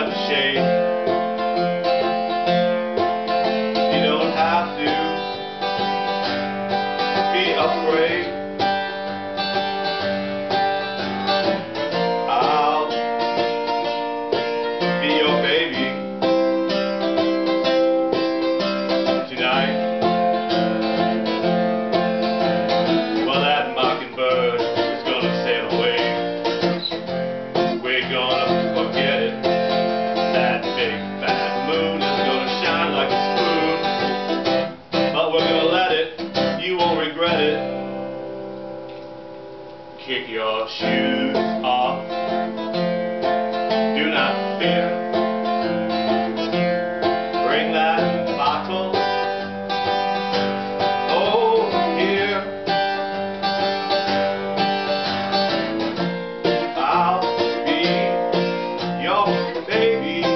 got the shade. You don't have to be afraid. Kick your shoes off. Do not fear. Bring that bottle. Oh, here. I'll be your baby